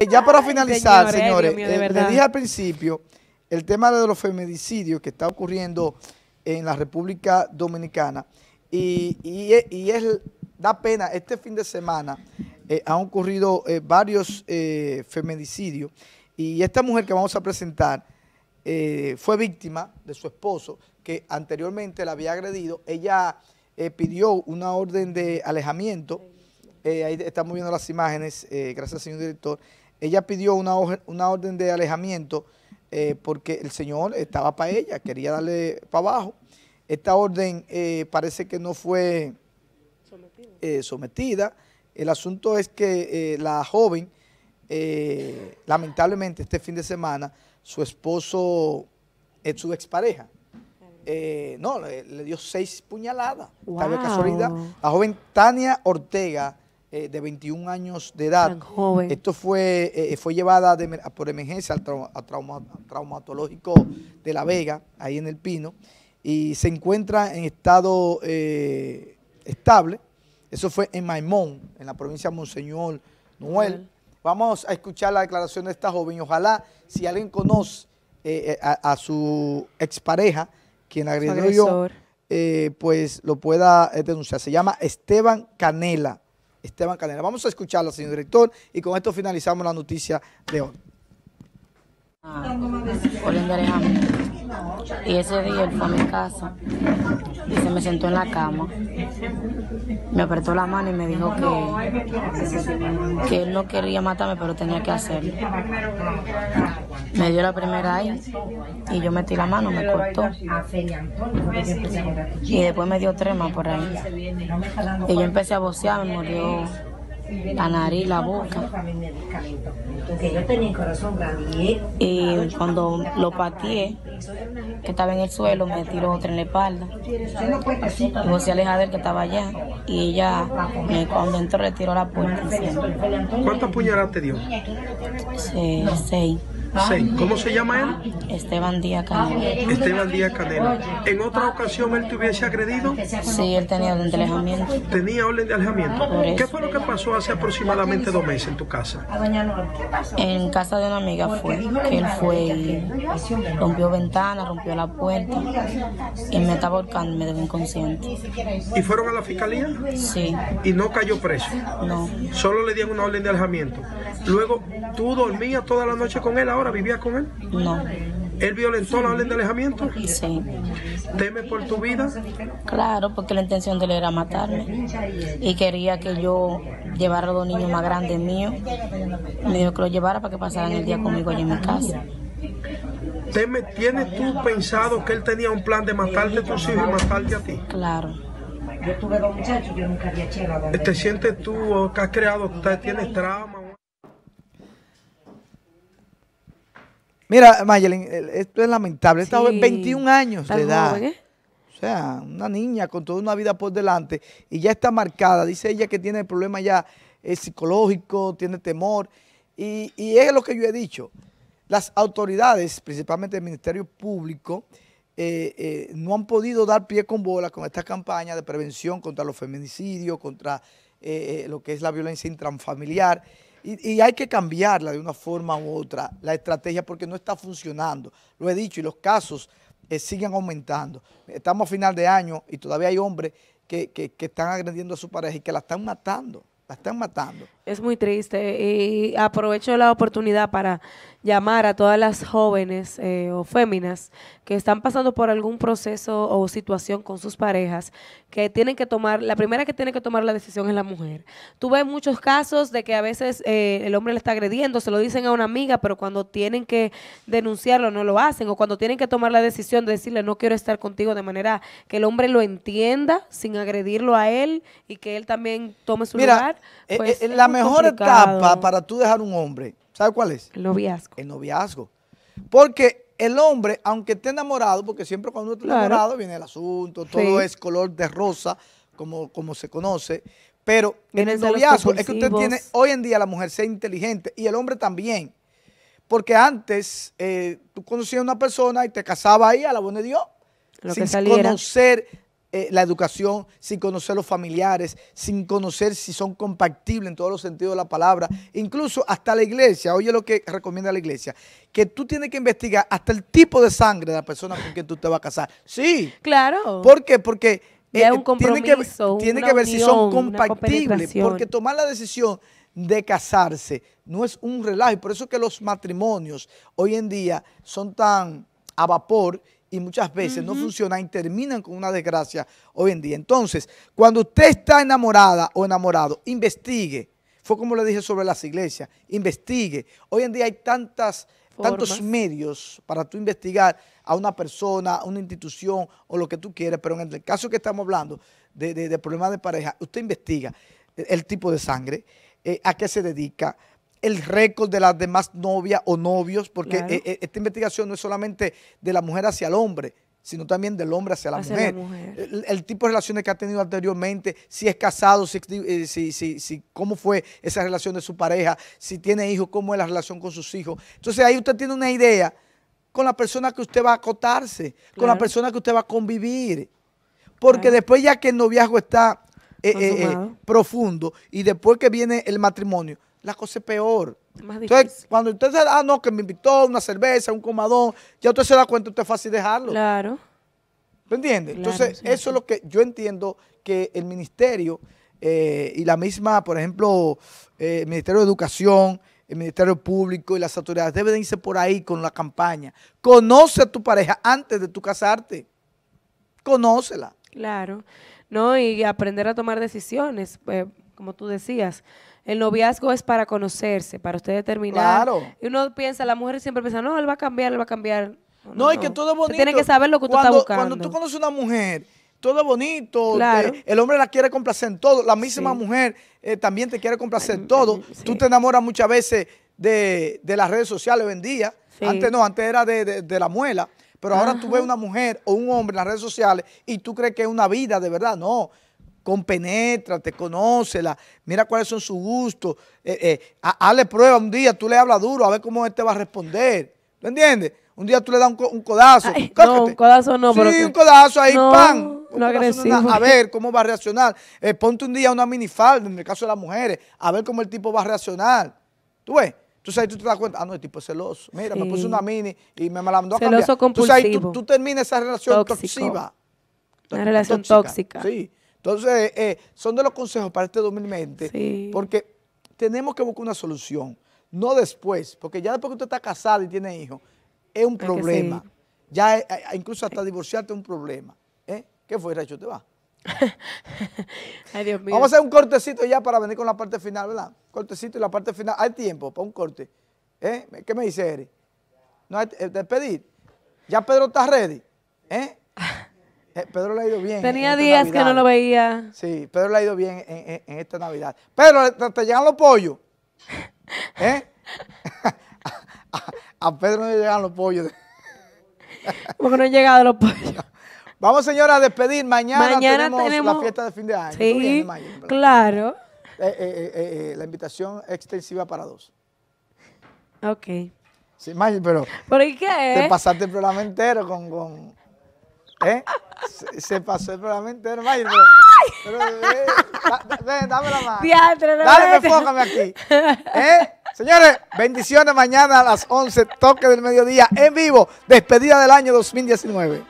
Eh, ya para finalizar, señores, eh, le dije al principio el tema de los feminicidios que está ocurriendo en la República Dominicana y, y, es, da pena, este fin de semana eh, han ocurrido varios feminicidios y esta mujer que vamos a presentar fue víctima de su esposo que anteriormente la había agredido. Ella pidió una orden de alejamiento, ahí estamos viendo las imágenes, gracias señor director, ella pidió una, una orden de alejamiento eh, porque el señor estaba para ella, quería darle para abajo. Esta orden eh, parece que no fue eh, sometida. El asunto es que la joven, lamentablemente este fin de semana, su esposo, es su expareja, no, le, dio seis puñaladas. Wow. casualidad. La joven Tania Ortega, eh, de 21 años de edad. Esto fue, eh, fue llevada por emergencia al traumatológico de La Vega, ahí en El Pino, y se encuentra en estado eh, estable. Eso fue en Maimón, en la provincia de Monseñor Noel. Vamos a escuchar la declaración de esta joven. Ojalá, si alguien conoce a, su expareja, quien agredió, pues lo pueda denunciar. Se llama Esteban Canela. Vamos a escucharla, señor director, y con esto finalizamos la noticia de hoy. Y ese día él fue a mi casa y se me sentó en la cama. Me apretó la mano y me dijo que, que él no quería matarme, pero tenía que hacerlo. Me dio la primera ahí y yo metí la mano, me cortó. Y después me dio tres más por ahí. Y yo empecé a bocear, me murió la nariz, la boca. Y cuando lo pateé, que estaba en el suelo, me tiró otra en la espalda. Y vos se aleja de él que estaba allá. Y ella, cuando entró, le tiró la puerta ¿Cuántas puñaladas te dio? Sí, seis. ¿Cómo se llama él? Esteban Díaz Canela. Esteban Díaz Canela. ¿En otra ocasión él te hubiese agredido? Sí, él tenía orden de alejamiento. ¿Tenía orden de alejamiento? ¿Qué fue lo que pasó hace aproximadamente dos meses en tu casa? En casa de una amiga fue, que él fue y rompió ventanas, rompió la puerta y me estaba ahorcando, me dejó inconsciente. ¿Y fueron a la fiscalía? Sí. ¿Y no cayó preso? No. Solo le dieron una orden de alejamiento. Luego, ¿tú dormías toda la noche con él ahora? ¿Vivías con él? No. ¿Él violentó la orden de alejamiento? Sí. ¿Teme por tu vida? Claro, porque la intención de él era matarme. Y quería que yo llevara a los niños más grandes míos. Me dijo que los llevara para que pasaran el día conmigo allí en mi casa. ¿Teme, ¿Tienes tú pensado que él tenía un plan de matarte a tus hijos y matarte a ti? Claro. Yo tuve dos muchachos, yo nunca había llegado. ¿Te sientes tú que has creado, tienes trauma? Mira, Mayelin, esto es lamentable. Esta sí. 21 años de edad. ¿eh? O sea, una niña con toda una vida por delante y ya está marcada. Dice ella que tiene problemas ya eh, psicológico, tiene temor. Y, es lo que yo he dicho. Las autoridades, principalmente el Ministerio Público, eh, no han podido dar pie con bola con esta campaña de prevención contra los feminicidios, contra lo que es la violencia intrafamiliar. Y, hay que cambiarla de una forma u otra, la estrategia, porque no está funcionando. Lo he dicho y los casos eh, siguen aumentando. Estamos a final de año y todavía hay hombres que, que están agrediendo a su pareja y que la están matando, la están matando. Es muy triste y aprovecho la oportunidad para llamar a todas las jóvenes eh, o féminas que están pasando por algún proceso o situación con sus parejas, que tienen que tomar, la primera que tiene que tomar la decisión es la mujer. Tuve muchos casos de que a veces eh, el hombre le está agrediendo, se lo dicen a una amiga, pero cuando tienen que denunciarlo no lo hacen, o cuando tienen que tomar la decisión de decirle no quiero estar contigo de manera que el hombre lo entienda sin agredirlo a él y que él también tome su lugar. Eh, pues, la mejor etapa para tú dejar un hombre, ¿sabe cuál es? El noviazgo. El noviazgo. Porque el hombre, aunque esté enamorado, porque siempre cuando uno está enamorado viene el asunto, todo es color de rosa, como, como se conoce, pero en el noviazgo es que usted tiene, hoy en día la mujer sea inteligente y el hombre también. Porque antes eh, tú conocías a una persona y te casabas ahí a la buena de Dios, sin conocer eh, la educación, sin conocer los familiares, sin conocer si son compatibles en todos los sentidos de la palabra, incluso hasta la iglesia, oye lo que recomienda la iglesia, que tú tienes que investigar hasta el tipo de sangre de la persona con quien tú te vas a casar. Sí. Claro. ¿Por qué? Porque Ya un eh, tiene que, tiene que ver si son compatibles, porque tomar la decisión de casarse no es un relajo, y por eso que los matrimonios hoy en día son tan a vapor y muchas veces no funcionan y terminan con una desgracia hoy en día. Entonces, cuando usted está enamorada o enamorado, investigue. Fue como le dije sobre las iglesias, investigue. Hoy en día hay tantas, tantos medios para tú investigar a una persona, a una institución o lo que tú quieras, pero en el caso que estamos hablando de, de- de problemas de pareja, usted investiga el, el tipo de sangre, eh, a qué se dedica, el récord de las demás novias o novios, porque Claro. eh, eh, esta investigación no es solamente de la mujer hacia el hombre, sino también del hombre hacia la Hacia la mujer. El, el tipo de relaciones que ha tenido anteriormente, si es casado, si, eh, si- si- si- cómo fue esa relación de su pareja, si tiene hijos, cómo es la relación con sus hijos. Entonces ahí usted tiene una idea con la persona que usted va a acotarse, con la persona que usted va a convivir. Porque Claro. después ya que el noviazgo está eh, eh, profundo y después que viene el matrimonio, la cosa es peor. Más Entonces, difícil. cuando usted se da, ah, no, que me invitó una cerveza, un comadón, ya usted se da cuenta, usted es fácil dejarlo. Claro. ¿Tú entiendes? Claro, Entonces, sí, eso sí. es lo que yo entiendo que el ministerio eh, y la misma, por ejemplo, eh, el Ministerio de Educación, el Ministerio Público y las autoridades deben de irse por ahí con la campaña. Conoce a tu pareja antes de tu casarte. Conócela. Claro, ¿no? Y aprender a tomar decisiones, eh, como tú decías. El noviazgo es para conocerse, para usted determinar. Claro. Y uno piensa, la mujer siempre piensa, no, él va a cambiar, él va a cambiar. No, y que todo es Usted bonito. Tiene que saber lo que usted cuando, está buscando. Cuando tú conoces una mujer, todo es bonito. Claro. el hombre la quiere complacer en todo. La misma Sí. mujer eh, también te quiere complacer en Ay, todo. ay, sí. Tú te enamoras muchas veces de, de las redes sociales hoy en día. Sí. Antes no, antes era de, de- de la muela. Pero ahora tú ves una mujer o un hombre en las redes sociales y tú crees que es una vida de verdad. No. Compenétrate, conócela, mira cuáles son sus gustos. Eh, eh, ha- hazle prueba un día, tú le hablas duro a ver cómo él te va a responder. ¿Tú entiendes? Un día tú le das un, co- un codazo. Ay, no, un codazo no, Sí, pero un codazo ahí, No, ¡pam! no agresivo. a ver cómo va a reaccionar. Eh, ponte un día una minifalda, en el caso de las mujeres, a ver cómo el tipo va a reaccionar. ¿Tú ves? Entonces ahí tú te das cuenta, ah, no, el tipo es celoso. Mira, me puse una mini y me, me la mandó a Celoso cambiar. Entonces ahí tú, compulsivo. tú terminas esa relación Tóxico. toxiva. Una relación tóxica. Sí. Entonces, eh, son de los consejos para este 2020. Sí. Porque tenemos que buscar una solución. No después, porque ya después que usted está casado y tiene hijos, es un problema. Ya eh, eh, incluso hasta divorciarte es un problema. ¿Eh? ¿Qué fue, Racho? ¿Te va? Ay, Dios mío. Vamos a hacer un cortecito ya para venir con la parte final, ¿verdad? Cortecito y la parte final. Hay tiempo para un corte. ¿Eh? ¿Qué me dice Eri? ¿No hay eh, despedir? ¿Ya Pedro está ready? ¿Eh? Eh, Pedro le ha ido bien. Tenía días que no lo veía. Sí, Pedro le ha ido bien en, en- en esta Navidad. Pedro, ¿te, te llegan los pollos? ¿Eh? a, a Pedro no le llegan los pollos. Porque no han llegado los pollos. Vamos, señora, a despedir. Mañana, Mañana tenemos, tenemos- la fiesta de fin de año. Sí, claro. Eh, eh, la invitación extensiva para dos. Ok. Sí, Maya, pero ¿Pero y te qué? pasaste el programa entero con... con ¿Eh? Se, se pasó el programa entero, Maya. Pero, pero, eh, da- da- ven, dame la mano. Diantre, no Dale, enfócame aquí. ¿Eh? Señores, bendiciones mañana a las 11, toque del mediodía, en vivo, despedida del año 2019.